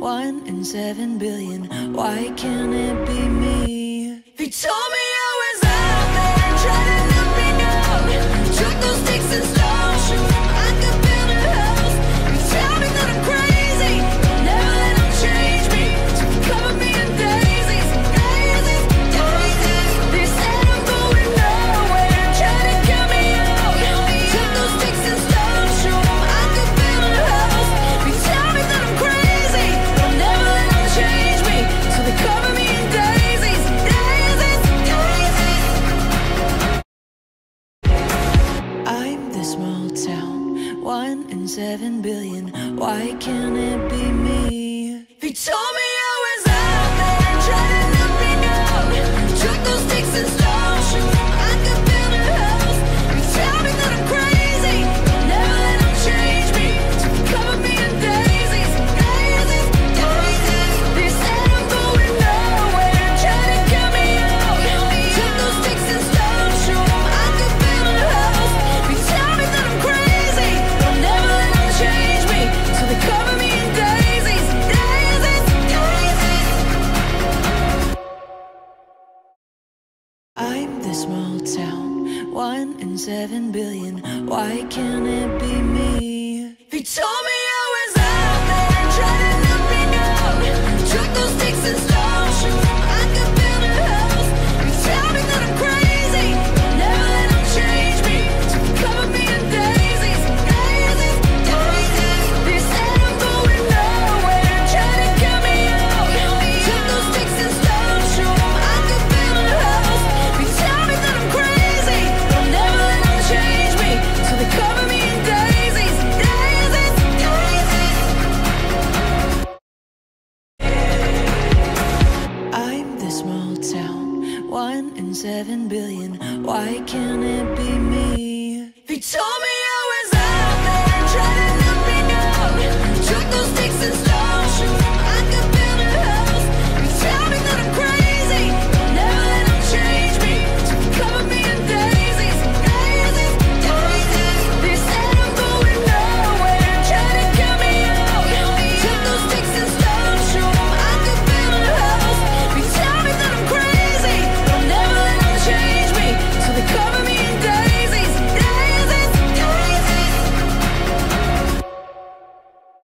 One in seven billion. Why can't it be me? He told me. this small town. One in seven billion. Why can't it be me? They told me. this small town. One in seven billion. Why can't it be me? They told me I was out there trying to knock me down. Took those sticks and stones. and seven billion. Why can't it be me? He told me.